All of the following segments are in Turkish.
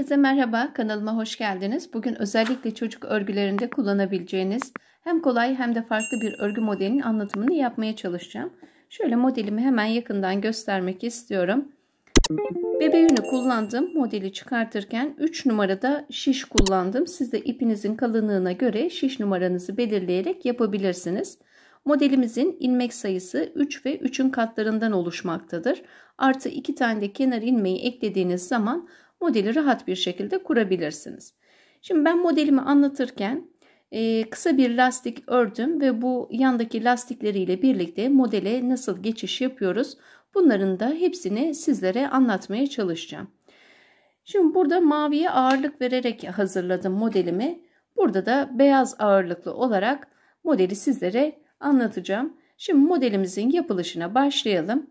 Herkese merhaba, kanalıma hoş geldiniz. Bugün özellikle çocuk örgülerinde kullanabileceğiniz hem kolay hem de farklı bir örgü modelinin anlatımını yapmaya çalışacağım. Şöyle modelimi hemen yakından göstermek istiyorum. Bebe yünü kullandım. Modeli çıkartırken 3 numarada şiş kullandım. Siz de ipinizin kalınlığına göre şiş numaranızı belirleyerek yapabilirsiniz. Modelimizin ilmek sayısı 3 ve 3'ün katlarından oluşmaktadır. Artı 2 tane de kenar ilmeği eklediğiniz zaman modeli rahat bir şekilde kurabilirsiniz. Şimdi ben modelimi anlatırken e, kısa bir lastik ördüm ve bu yandaki lastikleriyle birlikte modele nasıl geçiş yapıyoruz bunların da hepsini sizlere anlatmaya çalışacağım. Şimdi burada maviye ağırlık vererek hazırladım modelimi. Burada da beyaz ağırlıklı olarak modeli sizlere anlatacağım. Şimdi modelimizin yapılışına başlayalım.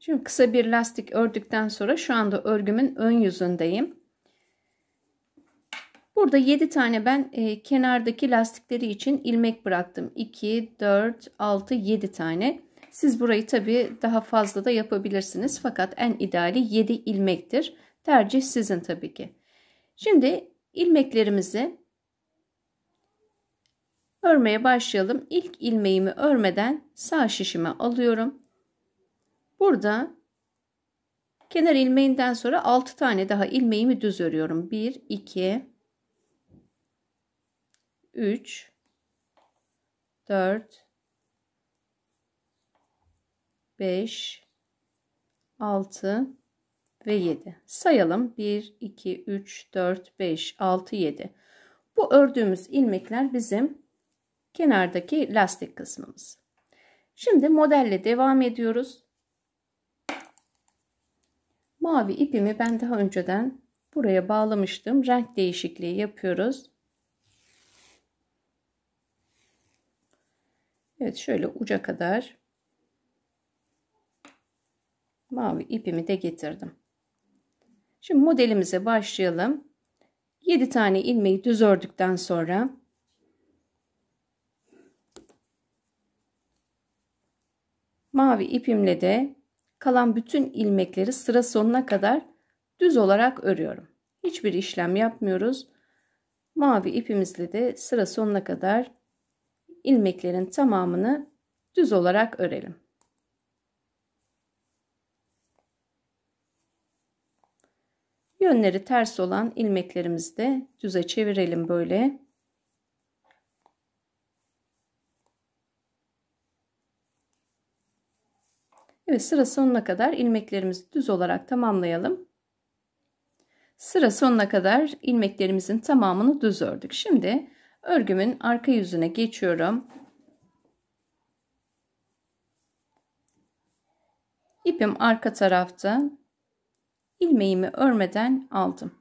Şimdi kısa bir lastik ördükten sonra şu anda örgümün ön yüzündeyim. Burada 7 tane ben e, kenardaki lastikleri için ilmek bıraktım. 2, 4, 6, 7 tane. Siz burayı tabi daha fazla da yapabilirsiniz. Fakat en ideali 7 ilmektir. Tercih sizin tabii ki. Şimdi ilmeklerimizi örmeye başlayalım. İlk ilmeğimi örmeden sağ şişime alıyorum. Burada kenar ilmeğinden sonra 6 tane daha ilmeğimi düz örüyorum. 1, 2, 3, 4, 5, 6 ve 7. Sayalım. 1, 2, 3, 4, 5, 6, 7. Bu ördüğümüz ilmekler bizim kenardaki lastik kısmımız. Şimdi modelle devam ediyoruz. Mavi ipimi ben daha önceden buraya bağlamıştım. Renk değişikliği yapıyoruz. Evet şöyle uca kadar mavi ipimi de getirdim. Şimdi modelimize başlayalım. 7 tane ilmeği düz ördükten sonra mavi ipimle de kalan bütün ilmekleri sıra sonuna kadar düz olarak örüyorum. Hiçbir işlem yapmıyoruz. Mavi ipimizle de sıra sonuna kadar ilmeklerin tamamını düz olarak örelim. Yönleri ters olan ilmeklerimizi de düze çevirelim böyle. Evet sıra sonuna kadar ilmeklerimizi düz olarak tamamlayalım. Sıra sonuna kadar ilmeklerimizin tamamını düz ördük. Şimdi örgümün arka yüzüne geçiyorum. İpim arka tarafta. ilmeğimi örmeden aldım.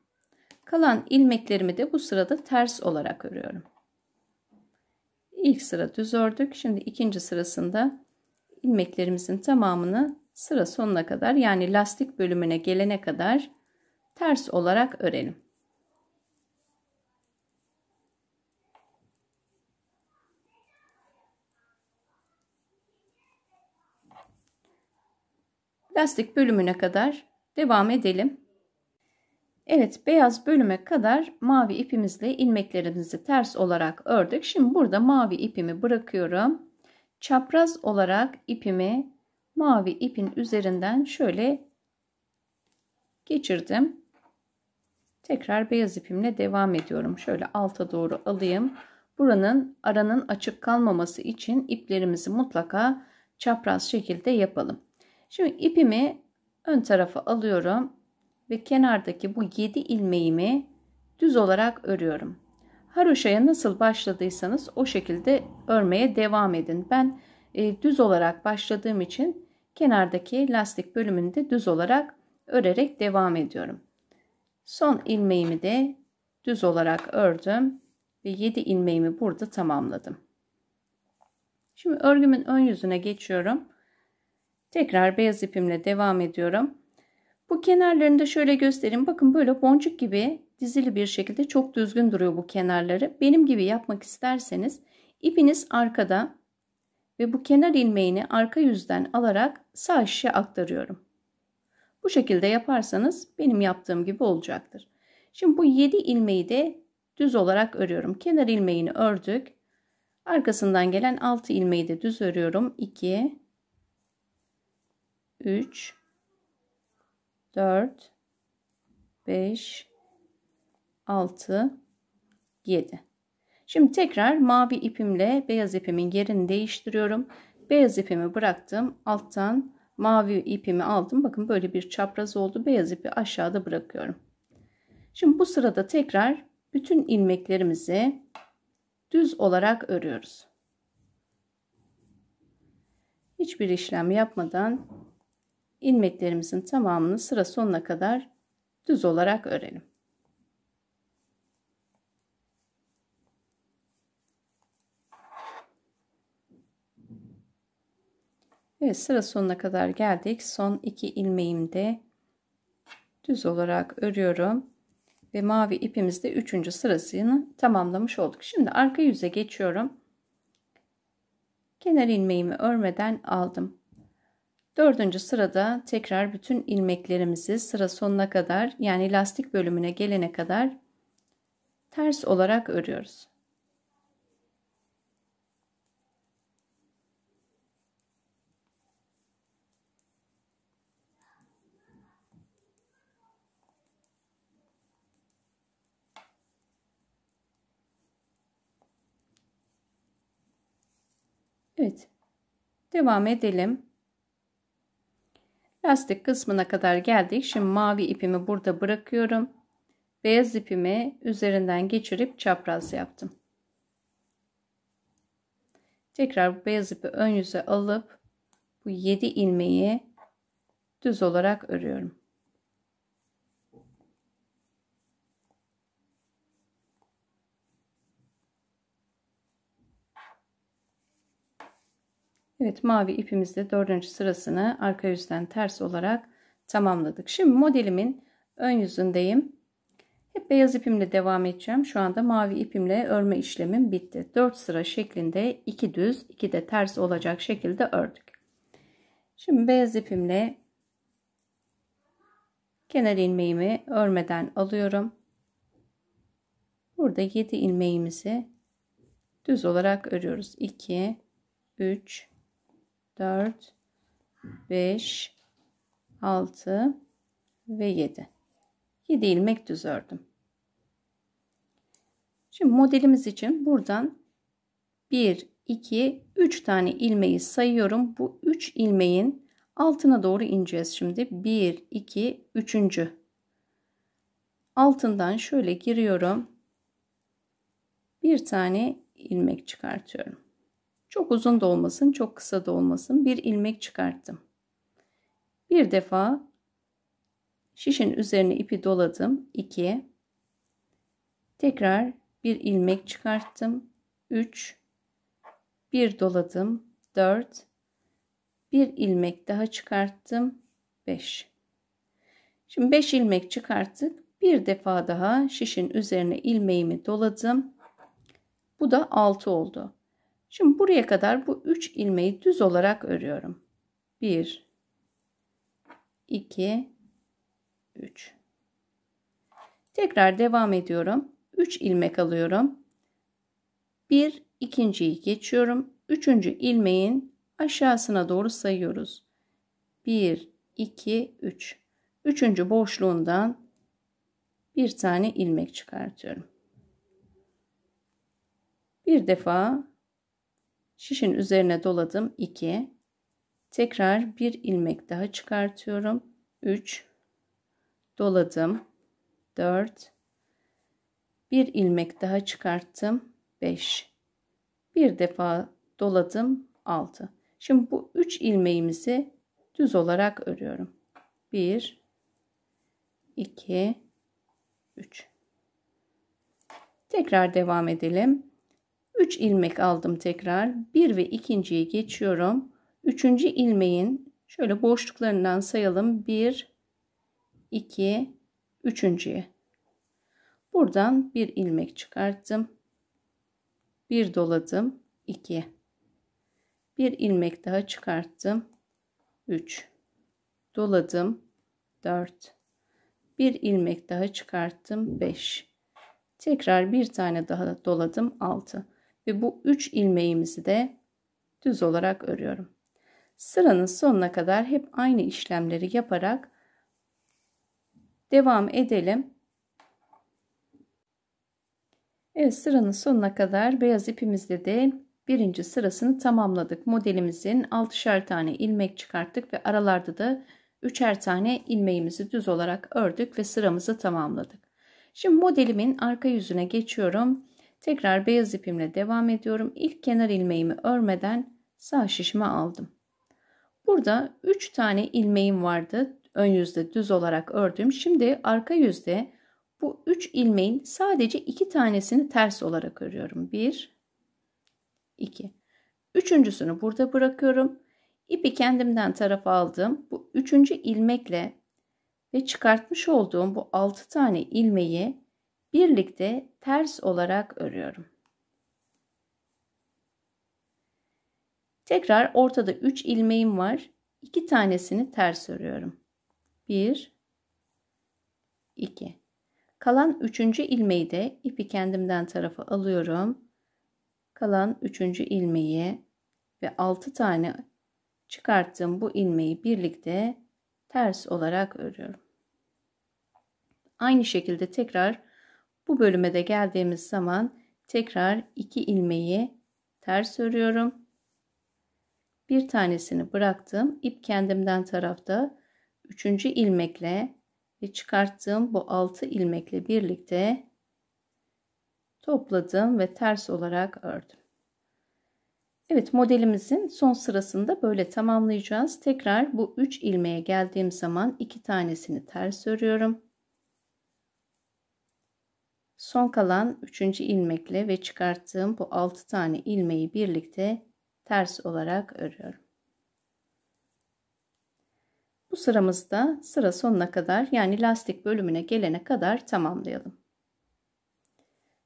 Kalan ilmeklerimi de bu sırada ters olarak örüyorum. İlk sıra düz ördük. Şimdi ikinci sırasında ilmeklerimizin tamamını sıra sonuna kadar yani lastik bölümüne gelene kadar ters olarak örelim. Lastik bölümüne kadar devam edelim. Evet beyaz bölüme kadar mavi ipimizle ilmeklerimizi ters olarak ördük. Şimdi burada mavi ipimi bırakıyorum çapraz olarak ipimi mavi ipin üzerinden şöyle geçirdim. Tekrar beyaz ipimle devam ediyorum. Şöyle alta doğru alayım. Buranın aranın açık kalmaması için iplerimizi mutlaka çapraz şekilde yapalım. Şimdi ipimi ön tarafa alıyorum ve kenardaki bu 7 ilmeğimi düz olarak örüyorum. Haroşaya nasıl başladıysanız o şekilde örmeye devam edin. Ben e, düz olarak başladığım için kenardaki lastik bölümünü de düz olarak örerek devam ediyorum. Son ilmeğimi de düz olarak ördüm ve 7 ilmeğimi burada tamamladım. Şimdi örgümün ön yüzüne geçiyorum. Tekrar beyaz ipimle devam ediyorum. Bu kenarlarını da şöyle göstereyim. Bakın böyle boncuk gibi dizili bir şekilde çok düzgün duruyor bu kenarları. Benim gibi yapmak isterseniz ipiniz arkada ve bu kenar ilmeğini arka yüzden alarak sağ şişe aktarıyorum. Bu şekilde yaparsanız benim yaptığım gibi olacaktır. Şimdi bu 7 ilmeği de düz olarak örüyorum. Kenar ilmeğini ördük. Arkasından gelen 6 ilmeği de düz örüyorum. 2 3 4 5 6 7 Şimdi tekrar mavi ipimle beyaz ipimin yerini değiştiriyorum. Beyaz ipimi bıraktım. Alttan mavi ipimi aldım. Bakın böyle bir çapraz oldu. Beyaz ipi aşağıda bırakıyorum. Şimdi bu sırada tekrar bütün ilmeklerimizi düz olarak örüyoruz. Hiçbir işlem yapmadan ilmeklerimizin tamamını sıra sonuna kadar düz olarak örelim. Evet sıra sonuna kadar geldik. Son iki ilmeğimi de düz olarak örüyorum. Ve mavi ipimizde üçüncü sırasını tamamlamış olduk. Şimdi arka yüze geçiyorum. Kenar ilmeğimi örmeden aldım. Dördüncü sırada tekrar bütün ilmeklerimizi sıra sonuna kadar yani lastik bölümüne gelene kadar ters olarak örüyoruz. Evet. Devam edelim. Lastik kısmına kadar geldik. Şimdi mavi ipimi burada bırakıyorum. Beyaz ipimi üzerinden geçirip çapraz yaptım. Tekrar beyaz ipi ön yüze alıp bu 7 ilmeği düz olarak örüyorum. Evet mavi ipimizde dördüncü sırasını arka yüzden ters olarak tamamladık. Şimdi modelimin ön yüzündeyim. Hep beyaz ipimle devam edeceğim. Şu anda mavi ipimle örme işlemim bitti. 4 sıra şeklinde 2 düz 2 de ters olacak şekilde ördük. Şimdi beyaz ipimle kenar ilmeğimi örmeden alıyorum. Burada 7 ilmeğimizi düz olarak örüyoruz. 2 3 4, 5, 6 ve 7. 7 ilmek düz ördüm. Şimdi modelimiz için buradan 1, 2, 3 tane ilmeği sayıyorum. Bu 3 ilmeğin altına doğru ineceğiz şimdi. 1, 2, 3. Altından şöyle giriyorum. Bir tane ilmek çıkartıyorum. Çok uzun da olmasın, çok kısa da olmasın. Bir ilmek çıkarttım. Bir defa şişin üzerine ipi doladım. 2 Tekrar bir ilmek çıkarttım. 3 bir doladım. 4 bir ilmek daha çıkarttım. 5 Şimdi 5 ilmek çıkarttık. Bir defa daha şişin üzerine ilmeğimi doladım. Bu da 6 oldu. Şimdi buraya kadar bu 3 ilmeği düz olarak örüyorum. 1 2 3 Tekrar devam ediyorum. 3 ilmek alıyorum. 1 ikinciyi geçiyorum. Üçüncü ilmeğin aşağısına doğru sayıyoruz. 1 2 3 Üçüncü boşluğundan bir tane ilmek çıkartıyorum. Bir defa Şişin üzerine doladım. 2. Tekrar bir ilmek daha çıkartıyorum. 3 doladım. 4 bir ilmek daha çıkarttım. 5 bir defa doladım. 6 şimdi bu 3 ilmeğimizi düz olarak örüyorum. 1 2 3 tekrar devam edelim 3 ilmek aldım tekrar. 1 ve ikinciyi geçiyorum. Üçüncü ilmeğin şöyle boşluklarından sayalım. 1, 2, üçüncüye. Buradan bir ilmek çıkarttım. Bir doladım. 2. Bir ilmek daha çıkarttım. 3. Doladım. 4 bir ilmek daha çıkarttım 5 tekrar bir tane daha doladım 6 ve bu 3 ilmeğimizi de düz olarak örüyorum sıranın sonuna kadar hep aynı işlemleri yaparak devam edelim Evet sıranın sonuna kadar beyaz ipimizle de birinci sırasını tamamladık. Modelimizin 6'şer tane ilmek çıkarttık ve aralarda da 3'er tane ilmeğimizi düz olarak ördük ve sıramızı tamamladık. Şimdi modelimin arka yüzüne geçiyorum. Tekrar beyaz ipimle devam ediyorum. İlk kenar ilmeğimi örmeden sağ şişime aldım. Burada 3 tane ilmeğim vardı. Ön yüzde düz olarak ördüm. Şimdi arka yüzde bu 3 ilmeğin sadece 2 tanesini ters olarak örüyorum. 1 2. Üçüncüsünü burada bırakıyorum. İpi kendimden tarafa aldım. Bu üçüncü ilmekle ve çıkartmış olduğum bu 6 tane ilmeği birlikte ters olarak örüyorum. Tekrar ortada 3 ilmeğim var. 2 tanesini ters örüyorum. 1 2 Kalan 3. ilmeği de ipi kendimden tarafa alıyorum. Kalan 3. ilmeği ve 6 tane çıkarttığım bu ilmeği birlikte ters olarak örüyorum. Aynı şekilde tekrar bu bölüme de geldiğimiz zaman tekrar 2 ilmeği ters örüyorum. Bir tanesini bıraktım. İp kendimden tarafta 3. ilmekle ve çıkarttığım bu 6 ilmekle birlikte topladım ve ters olarak ördüm. Evet modelimizin son sırasında böyle tamamlayacağız. Tekrar bu 3 ilmeğe geldiğim zaman 2 tanesini ters örüyorum. Son kalan 3. ilmekle ve çıkarttığım bu 6 tane ilmeği birlikte ters olarak örüyorum. Bu sıramızda sıra sonuna kadar yani lastik bölümüne gelene kadar tamamlayalım.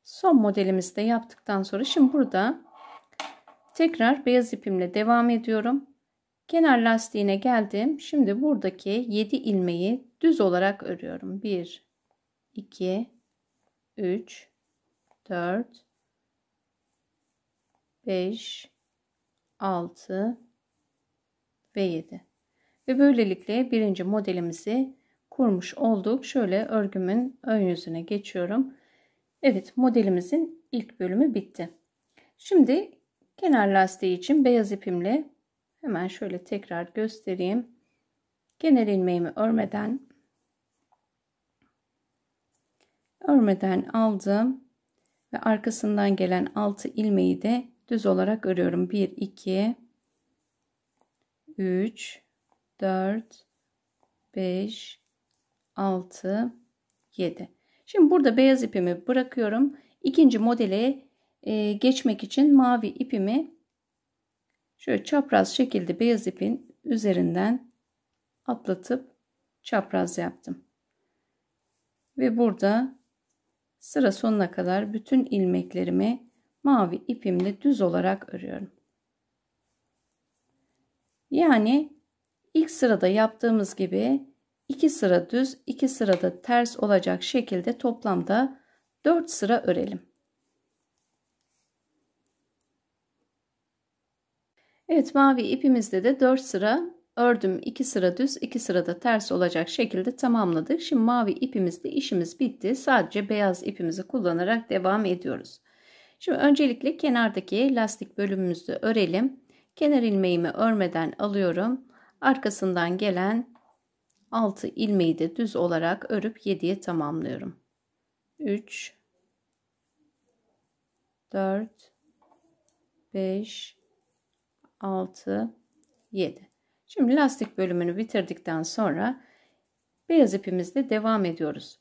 Son modelimizi de yaptıktan sonra şimdi burada tekrar beyaz ipimle devam ediyorum. Kenar lastiğine geldim. Şimdi buradaki 7 ilmeği düz olarak örüyorum. 1 2 3 4 5 6 ve 7. Ve böylelikle birinci modelimizi kurmuş olduk. Şöyle örgümün ön yüzüne geçiyorum. Evet modelimizin ilk bölümü bitti. Şimdi kenar lastiği için beyaz ipimle hemen şöyle tekrar göstereyim. Kenar ilmeğimi örmeden örmeden aldım ve arkasından gelen 6 ilmeği de düz olarak örüyorum. 1 2 3 4 5 6 7 Şimdi burada beyaz ipimi bırakıyorum. İkinci modele e, geçmek için mavi ipimi şöyle çapraz şekilde beyaz ipin üzerinden atlatıp çapraz yaptım. Ve burada sıra sonuna kadar bütün ilmeklerimi mavi ipimle düz olarak örüyorum. Yani ilk sırada yaptığımız gibi 2 sıra düz 2 sırada ters olacak şekilde toplamda 4 sıra örelim. Evet mavi ipimizde de 4 sıra ördüm 2 sıra düz 2 sırada ters olacak şekilde tamamladık. Şimdi mavi ipimizde işimiz bitti. Sadece beyaz ipimizi kullanarak devam ediyoruz. Şimdi öncelikle kenardaki lastik bölümümüzü örelim. Kenar ilmeğimi örmeden alıyorum. Arkasından gelen 6 ilmeği de düz olarak örüp 7'ye tamamlıyorum. 3 4 5 6 7 Şimdi lastik bölümünü bitirdikten sonra beyaz ipimizle devam ediyoruz.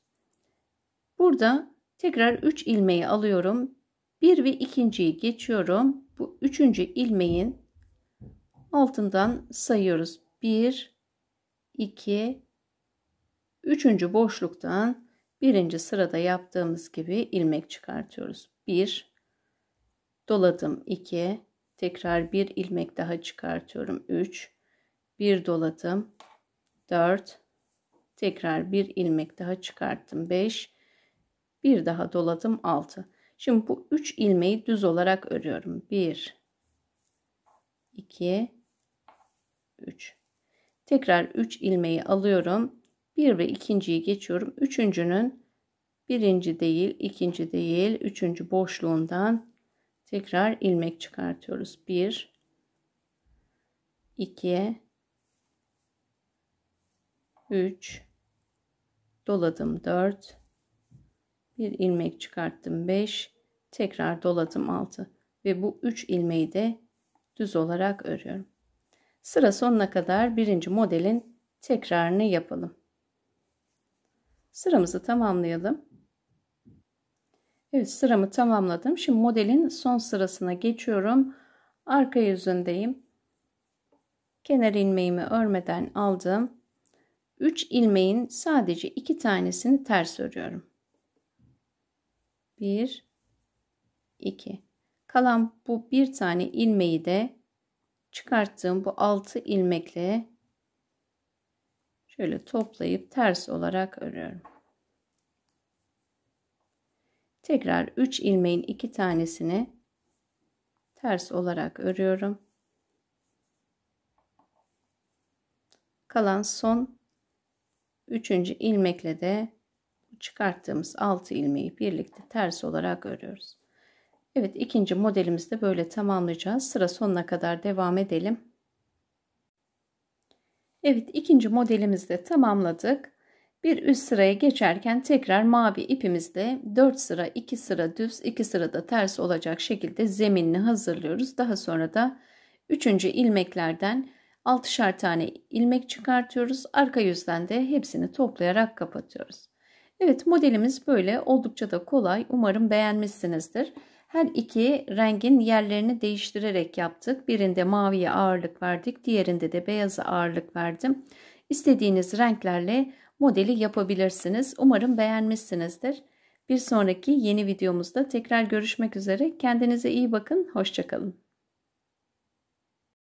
Burada tekrar 3 ilmeği alıyorum. 1 ve ikinciyi geçiyorum. Bu üçüncü ilmeğin altından sayıyoruz. 1 2 Üçüncü boşluktan birinci sırada yaptığımız gibi ilmek çıkartıyoruz. 1 doladım 2 tekrar bir ilmek daha çıkartıyorum 3 bir doladım 4 Tekrar bir ilmek daha çıkarttım. 5. Bir daha doladım 6. Şimdi bu 3 ilmeği düz olarak örüyorum. 1 2 3 Tekrar 3 ilmeği alıyorum. 1 ve ikinciyi geçiyorum. Üçüncünün birinci değil, ikinci değil, üçüncü boşluğundan tekrar ilmek çıkartıyoruz. 1 2 3 doladım 4 bir ilmek çıkarttım 5 tekrar doladım 6 ve bu 3 ilmeği de düz olarak örüyorum. Sıra sonuna kadar birinci modelin tekrarını yapalım. Sıramızı tamamlayalım. Evet sıramı tamamladım. Şimdi modelin son sırasına geçiyorum. Arka yüzündeyim. Kenar ilmeğimi örmeden aldım. 3 ilmeğin sadece 2 tanesini ters örüyorum. 1 2 Kalan bu bir tane ilmeği de çıkarttığım bu 6 ilmekle şöyle toplayıp ters olarak örüyorum. Tekrar 3 ilmeğin 2 tanesini ters olarak örüyorum. Kalan son 3. ilmekle de çıkarttığımız 6 ilmeği birlikte ters olarak örüyoruz. Evet ikinci modelimizi de böyle tamamlayacağız. Sıra sonuna kadar devam edelim. Evet ikinci modelimizi de tamamladık. Bir üst sıraya geçerken tekrar mavi ipimizde 4 sıra 2 sıra düz 2 sıra da ters olacak şekilde zeminini hazırlıyoruz. Daha sonra da 3. ilmeklerden 6'şar tane ilmek çıkartıyoruz. Arka yüzden de hepsini toplayarak kapatıyoruz. Evet modelimiz böyle oldukça da kolay. Umarım beğenmişsinizdir. Her iki rengin yerlerini değiştirerek yaptık. Birinde maviye ağırlık verdik. Diğerinde de beyaza ağırlık verdim. İstediğiniz renklerle modeli yapabilirsiniz. Umarım beğenmişsinizdir. Bir sonraki yeni videomuzda tekrar görüşmek üzere. Kendinize iyi bakın. Hoşçakalın.